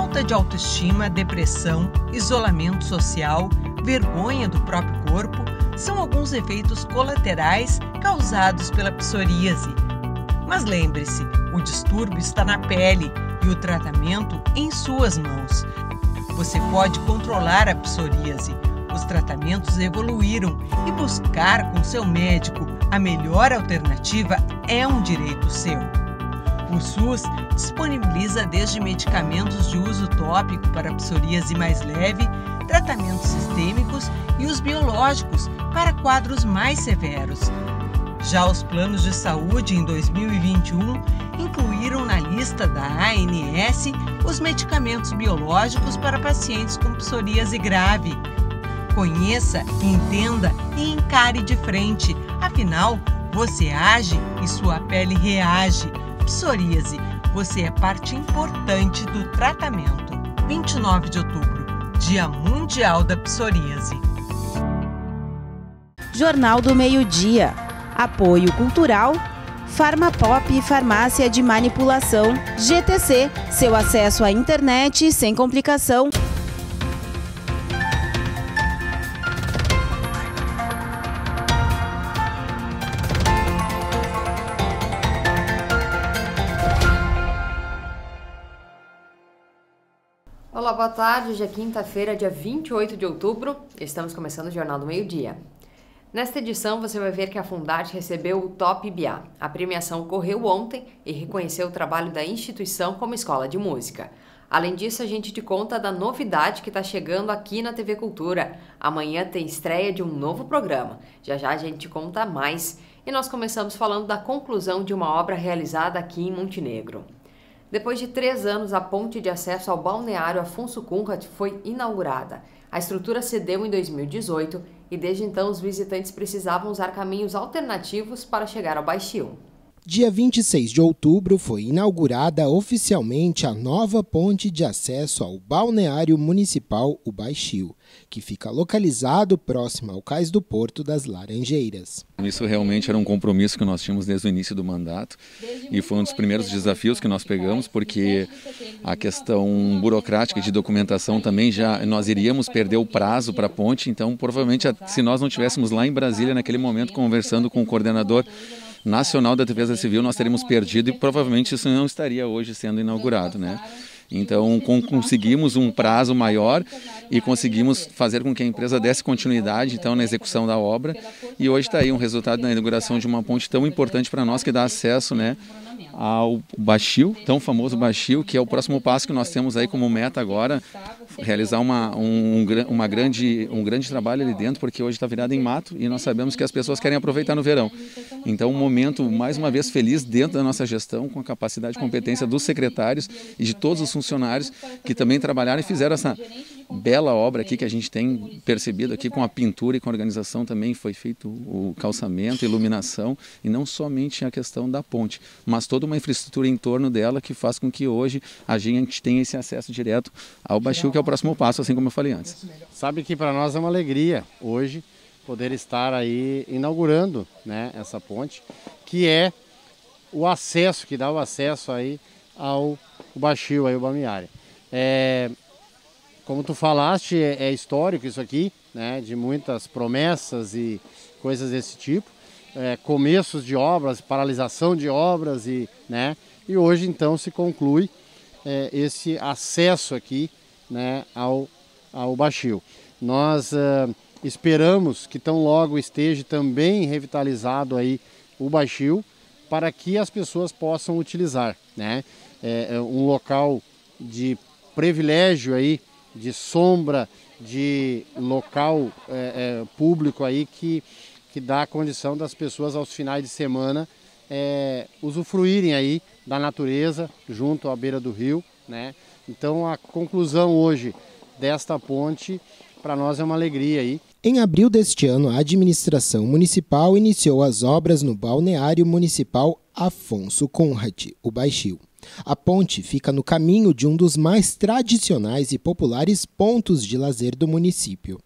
falta de autoestima, depressão, isolamento social, vergonha do próprio corpo são alguns efeitos colaterais causados pela psoríase. Mas lembre-se, o distúrbio está na pele e o tratamento em suas mãos. Você pode controlar a psoríase. Os tratamentos evoluíram e buscar com seu médico a melhor alternativa é um direito seu. O SUS disponibiliza desde medicamentos de uso tópico para psoríase mais leve, tratamentos sistêmicos e os biológicos para quadros mais severos. Já os planos de saúde em 2021 incluíram na lista da ANS os medicamentos biológicos para pacientes com psoríase grave. Conheça, entenda e encare de frente, afinal, você age e sua pele reage. Psoríase, você é parte importante do tratamento. 29 de outubro, Dia Mundial da Psoríase. Jornal do Meio-Dia. Apoio Cultural. Farmapop e Farmácia de Manipulação. GTC. Seu acesso à internet sem complicação. Tarde. Hoje é quinta-feira, dia 28 de outubro. Estamos começando o Jornal do Meio-Dia. Nesta edição, você vai ver que a Fundarte recebeu o Top BA. A premiação ocorreu ontem e reconheceu o trabalho da instituição como escola de música. Além disso, a gente te conta da novidade que está chegando aqui na TV Cultura. Amanhã tem estreia de um novo programa. Já já a gente te conta mais. E nós começamos falando da conclusão de uma obra realizada aqui em Montenegro. Depois de três anos, a ponte de acesso ao balneário Afonso Cunhat foi inaugurada. A estrutura cedeu em 2018 e desde então os visitantes precisavam usar caminhos alternativos para chegar ao Baixio. Dia 26 de outubro foi inaugurada oficialmente a nova ponte de acesso ao balneário municipal O Baixio, que fica localizado próximo ao cais do Porto das Laranjeiras. Isso realmente era um compromisso que nós tínhamos desde o início do mandato e foi um dos primeiros desafios que nós pegamos, porque a questão burocrática de documentação também já nós iríamos perder o prazo para a ponte, então provavelmente se nós não tivéssemos lá em Brasília naquele momento conversando com o coordenador nacional da defesa civil nós teríamos perdido e provavelmente isso não estaria hoje sendo inaugurado, né? Então conseguimos um prazo maior e conseguimos fazer com que a empresa desse continuidade então na execução da obra e hoje está aí um resultado da inauguração de uma ponte tão importante para nós que dá acesso, né, ao Baixio, tão famoso Baixio, que é o próximo passo que nós temos aí como meta agora, realizar uma, um, uma grande, um grande trabalho ali dentro, porque hoje está virado em mato e nós sabemos que as pessoas querem aproveitar no verão. Então, um momento, mais uma vez, feliz dentro da nossa gestão, com a capacidade e competência dos secretários e de todos os funcionários que também trabalharam e fizeram essa bela obra aqui que a gente tem percebido aqui com a pintura e com a organização também foi feito o calçamento, iluminação e não somente a questão da ponte, mas toda uma infraestrutura em torno dela que faz com que hoje a gente tenha esse acesso direto ao Baixio, que é o próximo passo, assim como eu falei antes. Sabe que para nós é uma alegria hoje poder estar aí inaugurando né, essa ponte, que é o acesso, que dá o acesso aí ao Baixio, aí o Balneário. É, como tu falaste, é, é, histórico isso aqui, né, de muitas promessas e coisas desse tipo. É, começos de obras, paralisação de obras e, né, e hoje então se conclui é, esse acesso aqui né, ao, ao Baixio. Nós é, esperamos que tão logo esteja também revitalizado aí o Baixio para que as pessoas possam utilizar. Né? É, é um local de privilégio aí de sombra, de local é, é, público aí que, que dá a condição das pessoas aos finais de semana é, usufruírem aí da natureza junto à beira do rio, né? Então a conclusão hoje desta ponte para nós é uma alegria aí. Em abril deste ano, a administração municipal iniciou as obras no balneário municipal Afonso Conrad, o Baixio. A ponte fica no caminho de um dos mais tradicionais e populares pontos de lazer do município.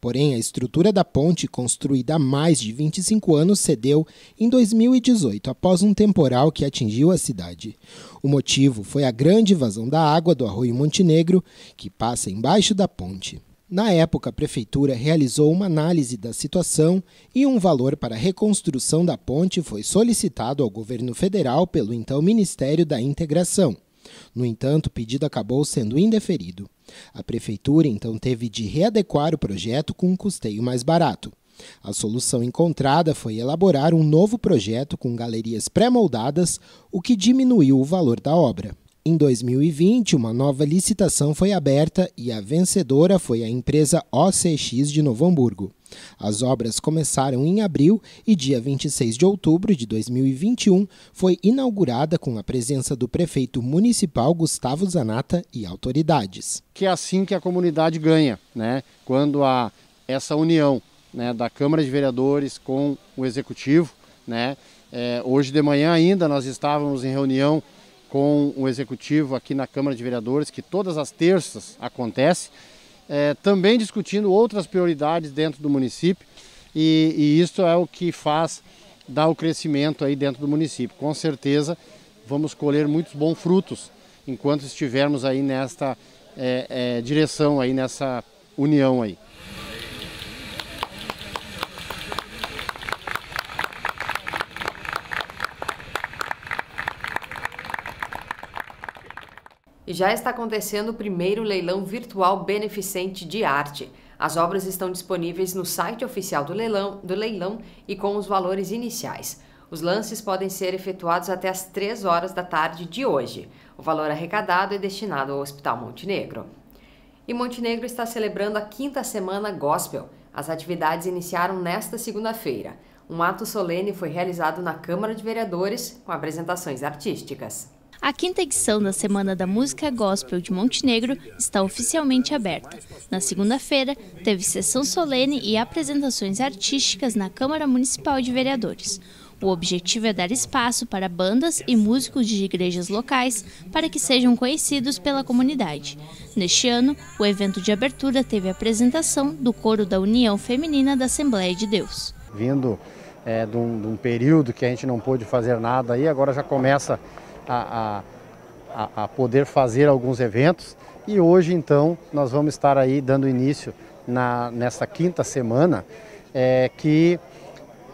Porém, a estrutura da ponte, construída há mais de 25 anos, cedeu em 2018 após um temporal que atingiu a cidade. O motivo foi a grande vazão da água do Arroio Montenegro, que passa embaixo da ponte. Na época, a prefeitura realizou uma análise da situação e um valor para a reconstrução da ponte foi solicitado ao governo federal pelo então Ministério da Integração. No entanto, o pedido acabou sendo indeferido. A prefeitura então teve de readequar o projeto com um custeio mais barato. A solução encontrada foi elaborar um novo projeto com galerias pré-moldadas, o que diminuiu o valor da obra. Em 2020, uma nova licitação foi aberta e a vencedora foi a empresa OCX de Novo Hamburgo. As obras começaram em abril e dia 26 de outubro de 2021 foi inaugurada com a presença do prefeito municipal Gustavo Zanata e autoridades. Que é assim que a comunidade ganha, né? Quando há essa união né, da Câmara de Vereadores com o Executivo, né? É, hoje de manhã ainda nós estávamos em reunião com o Executivo aqui na Câmara de Vereadores, que todas as terças acontece, é, também discutindo outras prioridades dentro do município e, e isso é o que faz dar o crescimento aí dentro do município. Com certeza vamos colher muitos bons frutos enquanto estivermos aí nesta é, é, direção aí, nessa união aí. Já está acontecendo o primeiro leilão virtual beneficente de arte. As obras estão disponíveis no site oficial do leilão, do leilão e com os valores iniciais. Os lances podem ser efetuados até as 3 horas da tarde de hoje. O valor arrecadado é destinado ao Hospital Montenegro. E Montenegro está celebrando a quinta semana gospel. As atividades iniciaram nesta segunda-feira. Um ato solene foi realizado na Câmara de Vereadores com apresentações artísticas. A quinta edição da Semana da Música Gospel de Montenegro está oficialmente aberta. Na segunda-feira, teve sessão solene e apresentações artísticas na Câmara Municipal de Vereadores. O objetivo é dar espaço para bandas e músicos de igrejas locais para que sejam conhecidos pela comunidade. Neste ano, o evento de abertura teve a apresentação do coro da União Feminina da Assembleia de Deus. Vindo é, de, um, de um período que a gente não pôde fazer nada aí, agora já começa a, a, a poder fazer alguns eventos. E hoje, então, nós vamos estar aí dando início na, nessa quinta semana, é, que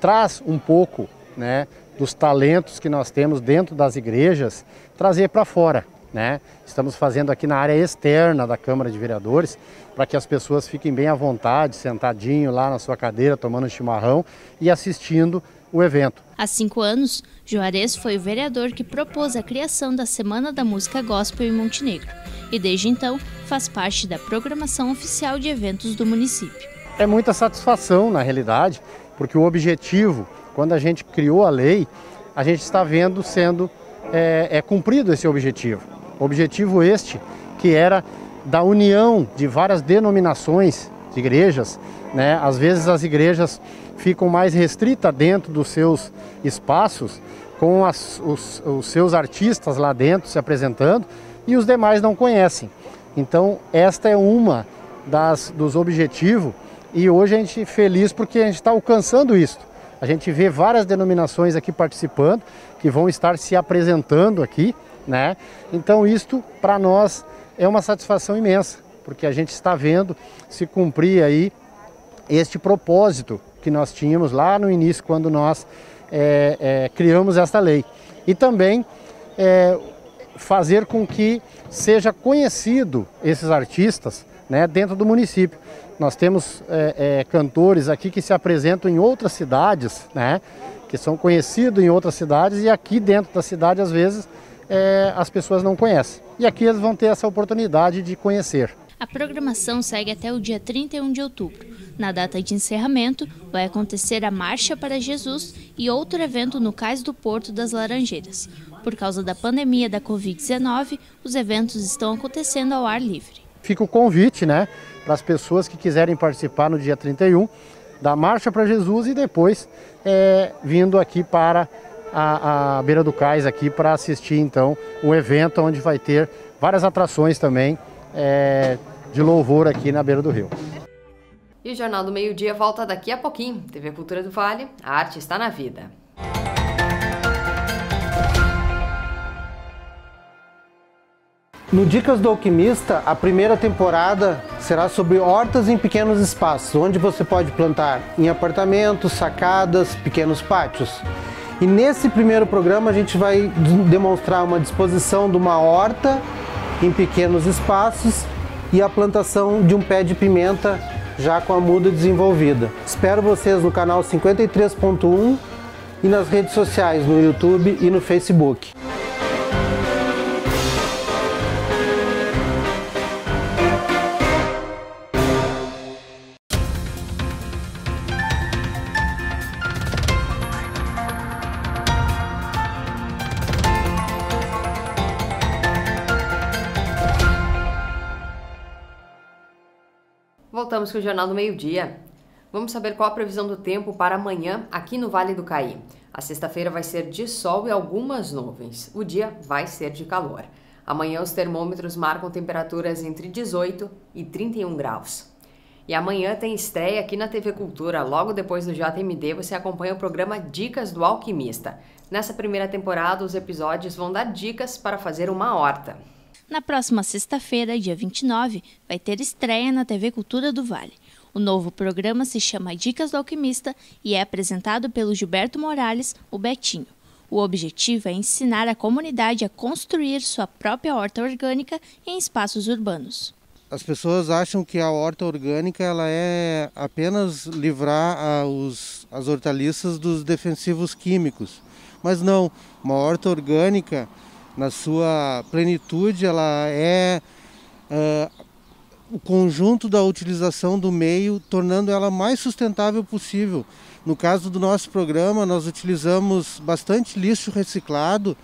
traz um pouco né, dos talentos que nós temos dentro das igrejas, trazer para fora. Né? Estamos fazendo aqui na área externa da Câmara de Vereadores, para que as pessoas fiquem bem à vontade, sentadinho lá na sua cadeira, tomando chimarrão e assistindo o evento. Há cinco anos, Juarez foi o vereador que propôs a criação da Semana da Música Gospel em Montenegro e desde então faz parte da programação oficial de eventos do município. É muita satisfação, na realidade, porque o objetivo, quando a gente criou a lei, a gente está vendo sendo é, é cumprido esse objetivo. Objetivo este que era da união de várias denominações de igrejas, né? Às vezes as igrejas ficam mais restritas dentro dos seus espaços, com as, os, os seus artistas lá dentro se apresentando e os demais não conhecem. Então, esta é uma das, dos objetivos e hoje a gente é feliz porque a gente está alcançando isso. A gente vê várias denominações aqui participando, que vão estar se apresentando aqui, né? Então, isto para nós é uma satisfação imensa, porque a gente está vendo se cumprir aí este propósito que nós tínhamos lá no início, quando nós é, é, criamos essa lei. E também é, fazer com que seja conhecido esses artistas né, dentro do município. Nós temos é, é, cantores aqui que se apresentam em outras cidades, né, que são conhecidos em outras cidades e aqui dentro da cidade, às vezes, é, as pessoas não conhecem. E aqui eles vão ter essa oportunidade de conhecer. A programação segue até o dia 31 de outubro. Na data de encerramento, vai acontecer a Marcha para Jesus e outro evento no Cais do Porto das Laranjeiras. Por causa da pandemia da Covid-19, os eventos estão acontecendo ao ar livre. Fica o convite, né, para as pessoas que quiserem participar no dia 31 da Marcha para Jesus e depois é, vindo aqui para a, a beira do cais aqui para assistir então o evento onde vai ter várias atrações também é, de louvor aqui na beira do rio. E o Jornal do Meio Dia volta daqui a pouquinho. TV Cultura do Vale, a arte está na vida. No Dicas do Alquimista, a primeira temporada será sobre hortas em pequenos espaços, onde você pode plantar em apartamentos, sacadas, pequenos pátios. E nesse primeiro programa a gente vai demonstrar uma disposição de uma horta em pequenos espaços e a plantação de um pé de pimenta já com a muda desenvolvida. Espero vocês no canal 53.1 e nas redes sociais, no YouTube e no Facebook. Voltamos com o Jornal do Meio-Dia. Vamos saber qual a previsão do tempo para amanhã aqui no Vale do Caí. A sexta-feira vai ser de sol e algumas nuvens. O dia vai ser de calor. Amanhã os termômetros marcam temperaturas entre 18 e 31 graus. E amanhã tem estreia aqui na TV Cultura. Logo depois do JMD, você acompanha o programa Dicas do Alquimista. Nessa primeira temporada, os episódios vão dar dicas para fazer uma horta. Na próxima sexta-feira, dia 29, vai ter estreia na TV Cultura do Vale. O novo programa se chama Dicas do Alquimista e é apresentado pelo Gilberto Morales, o Betinho. O objetivo é ensinar a comunidade a construir sua própria horta orgânica em espaços urbanos. As pessoas acham que a horta orgânica ela é apenas livrar os, as hortaliças dos defensivos químicos. Mas não, uma horta orgânica na sua plenitude, ela é uh, o conjunto da utilização do meio, tornando ela mais sustentável possível. No caso do nosso programa, nós utilizamos bastante lixo reciclado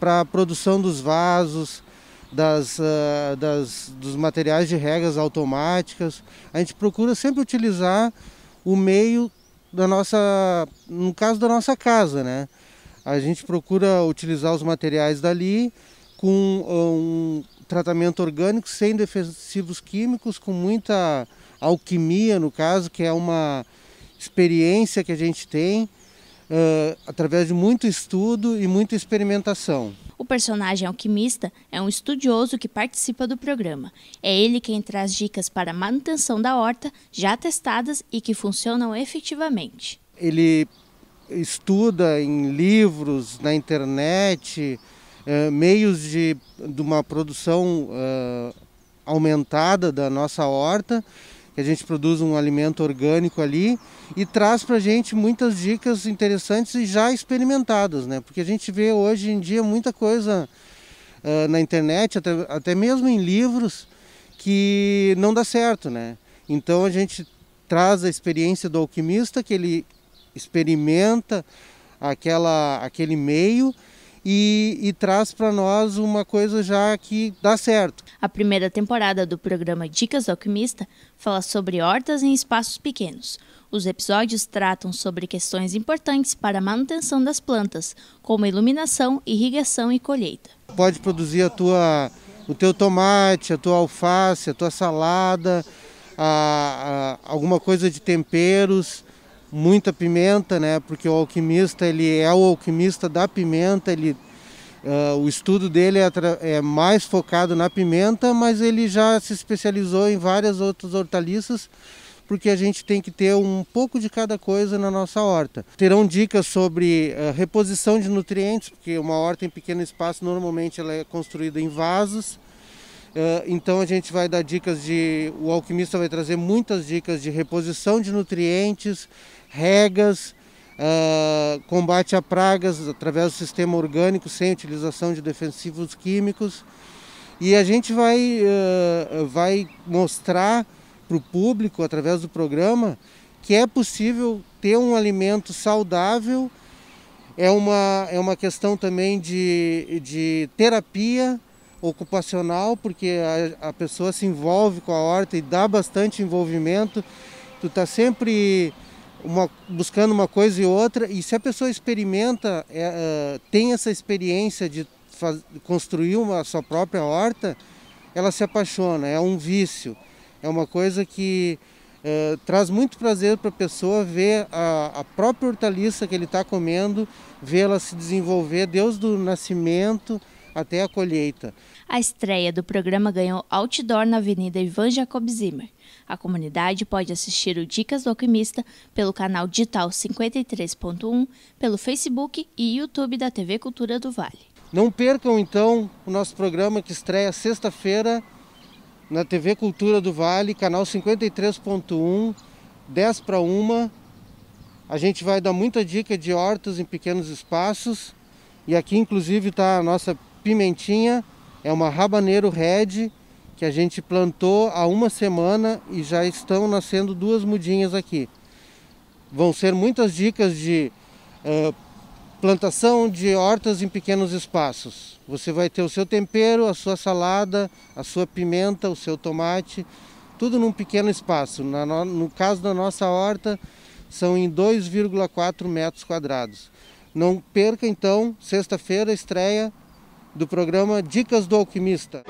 para a produção dos vasos, das, uh, das, dos materiais de regas automáticas. A gente procura sempre utilizar o meio da nossa, no caso da nossa casa, né? A gente procura utilizar os materiais dali com ah, um tratamento orgânico sem defensivos químicos, com muita alquimia, no caso, que é uma experiência que a gente tem uh, através de muito estudo e muita experimentação. O personagem alquimista é um estudioso que participa do programa. É ele quem traz dicas para a manutenção da horta, já testadas e que funcionam efetivamente. Ele estuda em livros, na internet, eh, meios de, de uma produção eh, aumentada da nossa horta, que a gente produz um alimento orgânico ali e traz para a gente muitas dicas interessantes e já experimentadas, né? Porque a gente vê hoje em dia muita coisa uh, na internet, até, até mesmo em livros, que não dá certo, né? Então a gente traz a experiência do alquimista, que ele experimenta aquela, aquele meio e, e, traz para nós uma coisa já que dá certo. A primeira temporada do programa Dicas do Alquimista fala sobre hortas em espaços pequenos. Os episódios tratam sobre questões importantes para a manutenção das plantas, como iluminação, irrigação e colheita. Pode produzir a tua, o teu tomate, a tua alface, a tua salada, a, a, alguma coisa de temperos muita pimenta, né? Porque o alquimista ele é o alquimista da pimenta, ele uh, o estudo dele é, é, mais focado na pimenta, mas ele já se especializou em várias outras hortaliças, porque a gente tem que ter um pouco de cada coisa na nossa horta. Terão dicas sobre uh, reposição de nutrientes, porque uma horta em pequeno espaço normalmente ela é construída em vasos. Uh, então a gente vai dar dicas de. O alquimista vai trazer muitas dicas de reposição de nutrientes, regas, uh, combate a pragas através do sistema orgânico sem utilização de defensivos químicos. E a gente vai, uh, vai mostrar para o público, através do programa, que é possível ter um alimento saudável. É uma, é uma questão também de, de terapia ocupacional, porque a, a pessoa se envolve com a horta e dá bastante envolvimento. Tu está sempre uma, buscando uma coisa e outra, e se a pessoa experimenta, é, uh, tem essa experiência de faz, construir uma sua própria horta, ela se apaixona, é um vício, é uma coisa que é, traz muito prazer para a pessoa ver a, a própria hortaliça que ele está comendo, vê-la se desenvolver desde o nascimento até a colheita. A estreia do programa ganhou outdoor na Avenida Ivan Jacob Zimmer. A comunidade pode assistir o Dicas do Alquimista pelo canal digital 53.1, pelo Facebook e YouTube da TV Cultura do Vale. Não percam então o nosso programa que estreia sexta-feira na TV Cultura do Vale, canal 53.1, 10 para 1. A gente vai dar muita dica de hortas em pequenos espaços. E aqui inclusive está a nossa pimentinha, é uma rabaneiro red que a gente plantou há uma semana e já estão nascendo duas mudinhas aqui. Vão ser muitas dicas de uh, plantação de hortas em pequenos espaços. Você vai ter o seu tempero, a sua salada, a sua pimenta, o seu tomate, tudo num pequeno espaço. no caso da nossa horta, são em 2,4 metros quadrados. Não perca então, sexta-feira, estreia do programa Dicas do Alquimista.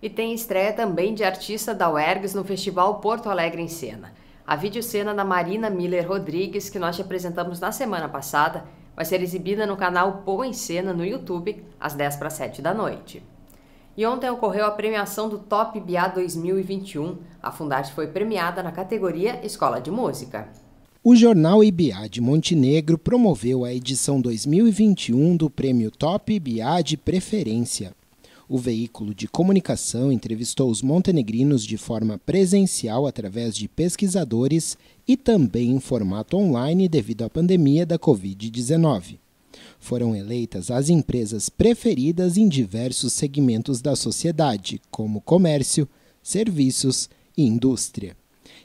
E tem estreia também de artista da UERGS no Festival Porto Alegre em Cena. A videocena da Marina Miller Rodrigues, que nós te apresentamos na semana passada, vai ser exibida no canal Pô em Cena no YouTube, às 10 para 7 da noite. E ontem ocorreu a premiação do Top BA 2021. A Fundarte foi premiada na categoria Escola de Música. O jornal IBA de Montenegro promoveu a edição 2021 do prêmio Top IBA de Preferência. O veículo de comunicação entrevistou os montenegrinos de forma presencial através de pesquisadores e também em formato online devido à pandemia da Covid-19. Foram eleitas as empresas preferidas em diversos segmentos da sociedade, como comércio, serviços e indústria.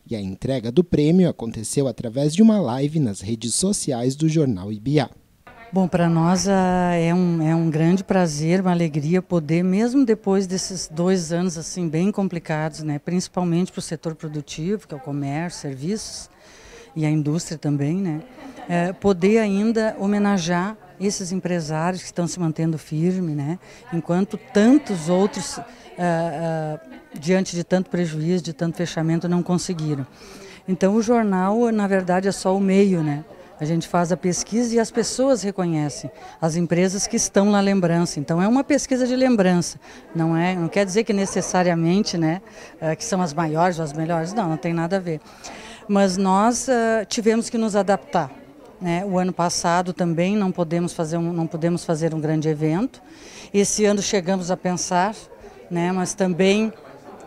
E a entrega do prêmio aconteceu através de uma live nas redes sociais do jornal IBA. Bom, para nós ah, é um, é um grande prazer, uma alegria poder, mesmo depois desses dois anos assim bem complicados, né, principalmente para o setor produtivo, que é o comércio, serviços e a indústria também, né, é, poder ainda homenagear esses empresários que estão se mantendo firme, né, enquanto tantos outros, ah, ah, diante de tanto prejuízo, de tanto fechamento, não conseguiram. Então o jornal, na verdade, é só o meio, né? A gente faz a pesquisa e as pessoas reconhecem as empresas que estão na lembrança. Então é uma pesquisa de lembrança. Não é, não quer dizer que necessariamente, né, eh, que são as maiores ou as melhores. Não, não tem nada a ver. Mas nós uh, tivemos que nos adaptar. Né? O ano passado também não podemos fazer um, não podemos fazer um grande evento. Esse ano chegamos a pensar, né, mas também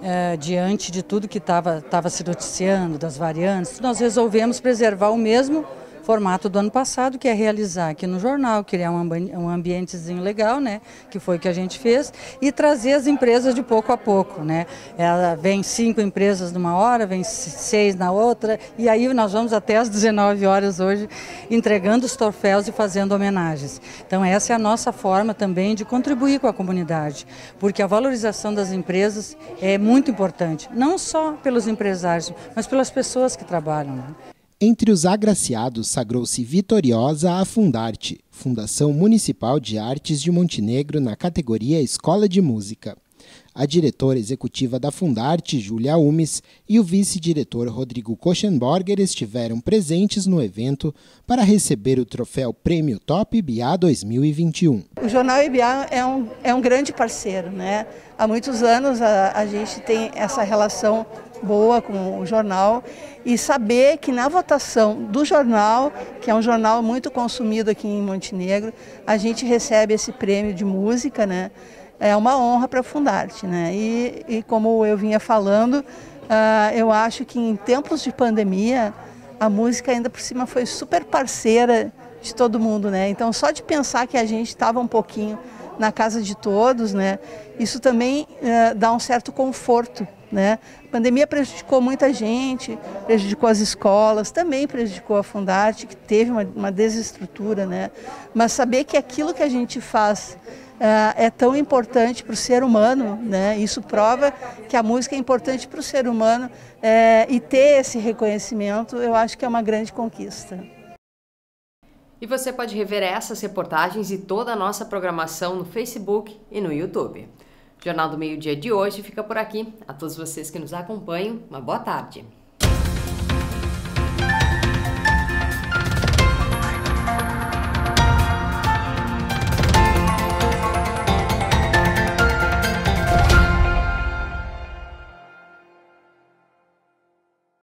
Uh, diante de tudo que estava se noticiando, das variantes, nós resolvemos preservar o mesmo formato do ano passado, que é realizar aqui no jornal, criar um, ambientezinho legal, né, que foi o que a gente fez, e trazer as empresas de pouco a pouco, né. Ela vem cinco empresas numa hora, vem seis na outra, e aí nós vamos até às 19 horas hoje entregando os troféus e fazendo homenagens. Então essa é a nossa forma também de contribuir com a comunidade, porque a valorização das empresas é muito importante, não só pelos empresários, mas pelas pessoas que trabalham. Né? Entre os agraciados sagrou-se vitoriosa a Fundarte, Fundação Municipal de Artes de Montenegro, na categoria Escola de Música. A diretora executiva da Fundarte, Júlia Umes, e o vice-diretor Rodrigo Kochenborger estiveram presentes no evento para receber o troféu Prêmio Top IBA 2021. O Jornal IBA é um, é um grande parceiro. Né? Há muitos anos a, a gente tem essa relação boa com o jornal e saber que na votação do jornal, que é um jornal muito consumido aqui em Montenegro, a gente recebe esse prêmio de música, né? É uma honra para a Fundarte, né? E, e, como eu vinha falando, uh, eu acho que em tempos de pandemia, a música ainda por cima foi super parceira de todo mundo, né? Então só de pensar que a gente estava um pouquinho na casa de todos, né? Isso também uh, dá um certo conforto né? A pandemia prejudicou muita gente, prejudicou as escolas, também prejudicou a Fundarte, que teve uma, uma desestrutura. Né? Mas saber que aquilo que a gente faz uh, é tão importante para o ser humano, né? isso prova que a música é importante para o ser humano uh, e ter esse reconhecimento, eu acho que é uma grande conquista. E você pode rever essas reportagens e toda a nossa programação no Facebook e no YouTube. O Jornal do Meio Dia de hoje fica por aqui. A todos vocês que nos acompanham, uma boa tarde.